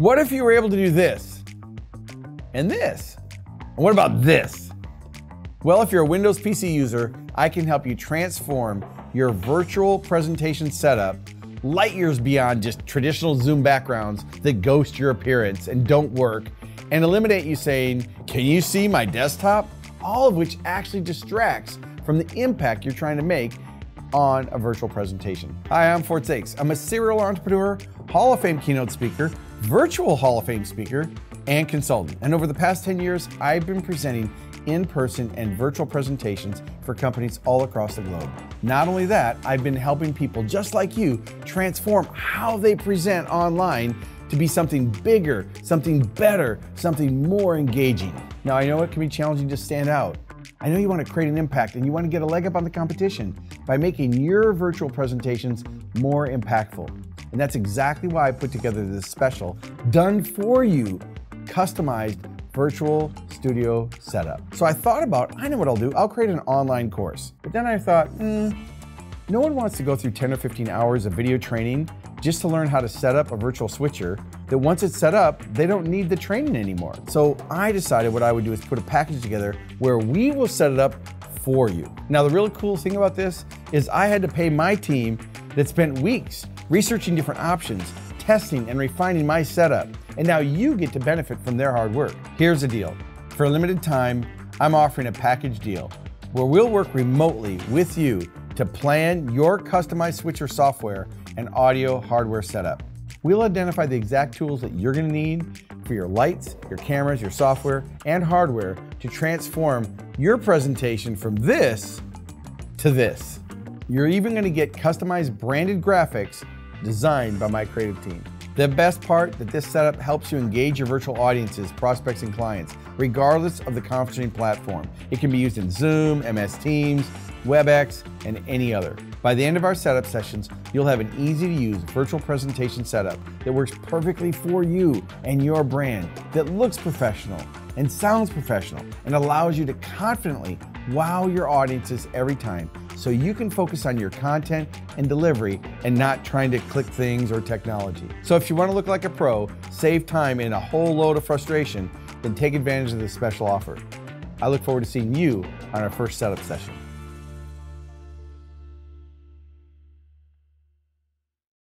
What if you were able to do this and this? And what about this? Well, if you're a Windows PC user, I can help you transform your virtual presentation setup light years beyond just traditional Zoom backgrounds that ghost your appearance and don't work, and eliminate you saying, Can you see my desktop? All of which actually distracts from the impact you're trying to make on a virtual presentation. Hi, I'm Ford Saeks. I'm a serial entrepreneur, Hall of Fame keynote speaker, virtual Hall of Fame speaker, and consultant. And over the past 10 years, I've been presenting in person and virtual presentations for companies all across the globe. Not only that, I've been helping people just like you transform how they present online to be something bigger, something better, something more engaging. Now, I know it can be challenging to stand out. I know you want to create an impact and you want to get a leg up on the competition by making your virtual presentations more impactful. And that's exactly why I put together this special, done for you, customized virtual studio setup. So I thought about, I know what I'll do. I'll create an online course. But then I thought, hmm, no one wants to go through 10 or 15 hours of video training just to learn how to set up a virtual switcher that once it's set up, they don't need the training anymore. So I decided what I would do is put a package together where we will set it up for you. Now, the really cool thing about this is I had to pay my team that spent weeks researching different options, testing and refining my setup and now you get to benefit from their hard work. Here's the deal for a limited time, I'm offering a package deal where we'll work remotely with you to plan your customized switcher software and audio hardware setup. We'll identify the exact tools that you're going to need for your lights, your cameras, your software, and hardware to transform your presentation from this to this. You're even going to get customized branded graphics designed by my creative team. The best part that this setup helps you engage your virtual audiences, prospects, and clients, regardless of the conferencing platform. It can be used in Zoom, MS Teams, WebEx, and any other. By the end of our setup sessions, you'll have an easy to use virtual presentation setup that works perfectly for you and your brand, that looks professional and sounds professional, and allows you to confidently wow your audiences every time so you can focus on your content and delivery and not trying to click things or technology. So if you want to look like a pro, save time and a whole load of frustration, then take advantage of this special offer. I look forward to seeing you on our first setup session.